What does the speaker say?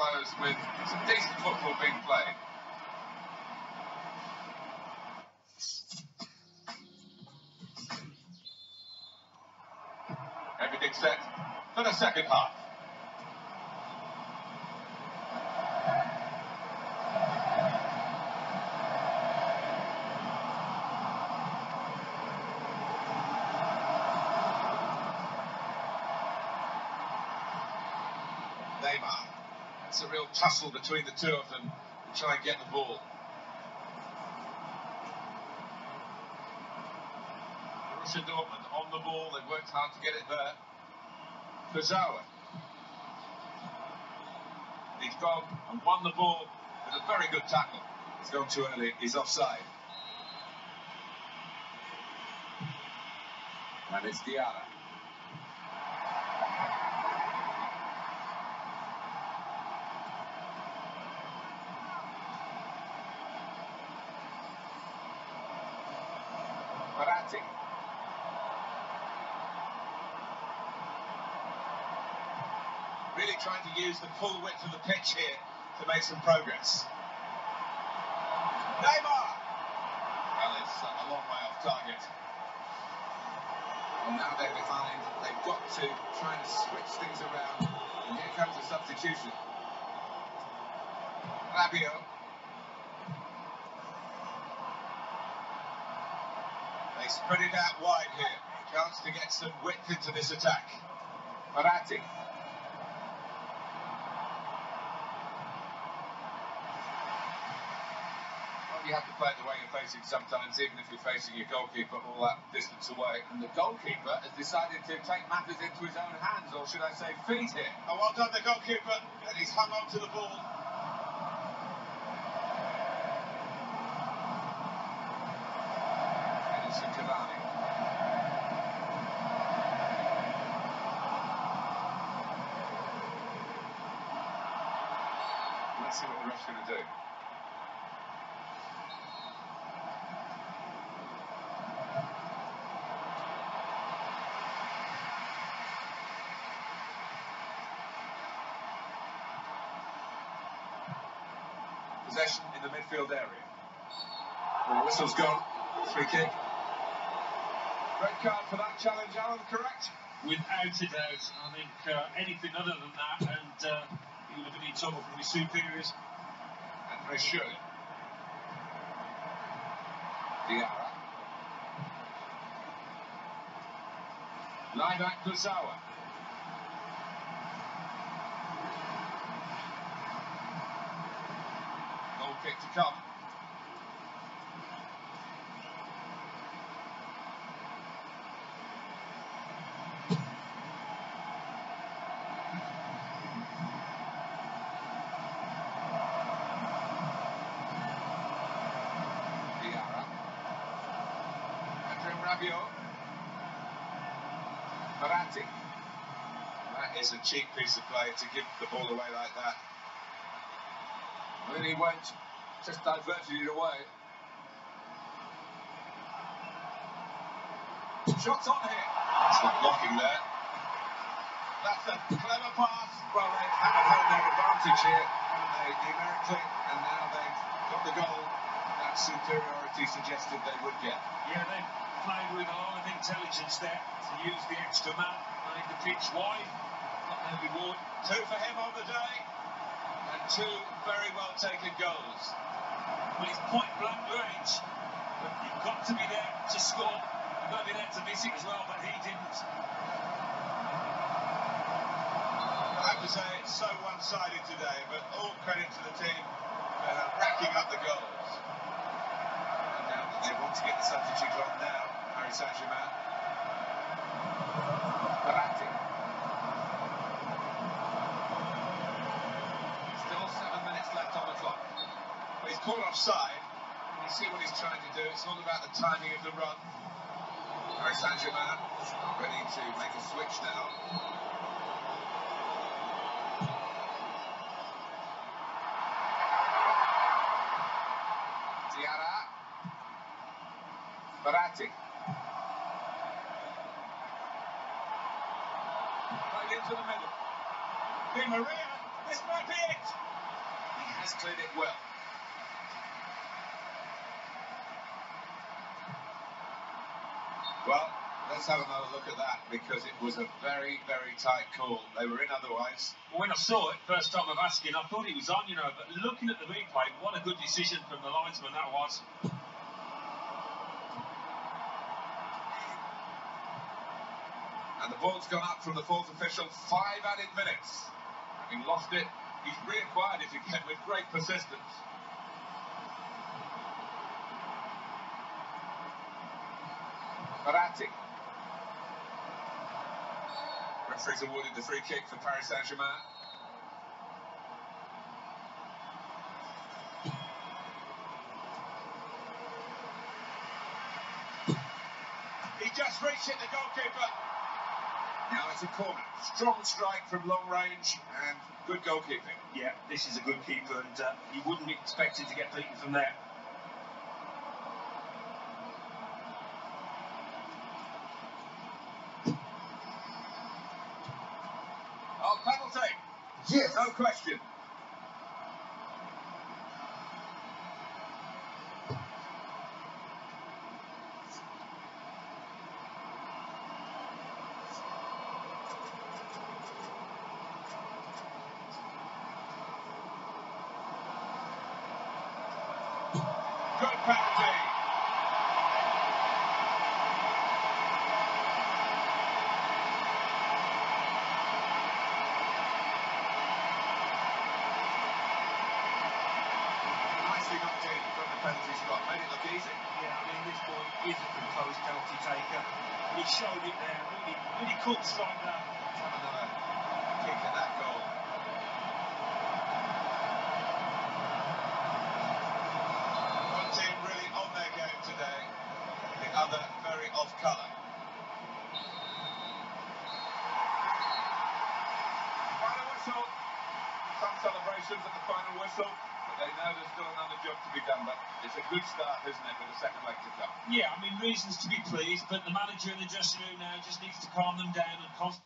close with some decent football being played. Everything set for the second half. Neymar. It's a real tussle between the two of them to try and get the ball. Borussia Dortmund on the ball. They've worked hard to get it there. Kurzawa. He's gone and won the ball with a very good tackle. He's gone too early. He's offside. And it's Diarra. Verratti. Really trying to use the full width of the pitch here to make some progress. Neymar! Well, it's uh, a long way off target. And now they're behind. They've got to try and switch things around. And here comes a substitution. Rabiot. They spread it out wide here. Chance to get some width into this attack. Verratti. Well, you have to play it the way you're facing sometimes, even if you're facing your goalkeeper all that distance away. And the goalkeeper has decided to take matters into his own hands, or should I say feet here. Oh, well done, the goalkeeper, and he's hung on to the ball. Let's see what the ref's going to do. Possession in the midfield area. The whistle's gone. Free kick. Red card for that challenge, Alan, correct? Without a doubt, I think uh, anything other than that, and uh, have been in trouble from his superiors. Andre Schürrle. Diarra. Lineback Kurzawa. Goal kick to come. Diarra. Verratti. That is a cheap piece of play to give the ball away like that. I mean, he went, just diverted it away. Shots on here. That's not blocking there. That's a clever pass. Well, they've had their advantage here, they, numerically, and now they've got the goal that superiority suggested they would get. Yeah, they played with a lot of intelligence there to use the extra man, made the pitch wide, got no reward. Two for him on the day, and two very well taken goals. Well, it's point blank range, but you've got to be there to score. You've got to be there to miss it as well, but he didn't. I have to say it's so one-sided today, but all credit to the team for uh, racking up the goals. They want to get the substitute on now, Paris Saint-Germain. Verratti. Still seven minutes left on the clock. But he's caught offside. You see what he's trying to do. It's all about the timing of the run. Paris Saint-Germain ready to make a switch now. Diarra. Verratti. Right into the middle. Di Maria. This might be it. He has cleared it well. Well, let's have another look at that because it was a very, very tight call. They were in otherwise. When I saw it, first time of asking, I thought he was on, you know, but looking at the replay, what a good decision from the linesman that was. And the ball's gone up from the fourth official. Five added minutes. Having lost it, he's reacquired it again with great persistence. Verratti. Referee's awarded the free kick for Paris Saint-Germain. He just reached it, the goalkeeper. Now it's a corner. Strong strike from long range and good goalkeeping. Yeah, this is a good keeper, and uh, you wouldn't be expected to get beaten from there. Oh, penalty. Yes. No question. Good penalty. Nicely knocked in from the penalty spot. Made it look easy. Yeah, I mean, this boy is a composed penalty taker. He showed it there. Really, really cool strike there. Let's have another kick at that goal. One team really on their game today, the other very off colour. Final whistle. Some celebrations at the final whistle, but they know there's still another job to be done. But it's a good start, isn't it, with the second leg to come? Yeah, I mean, reasons to be pleased, but the manager in the dressing room now just needs to calm them down and con-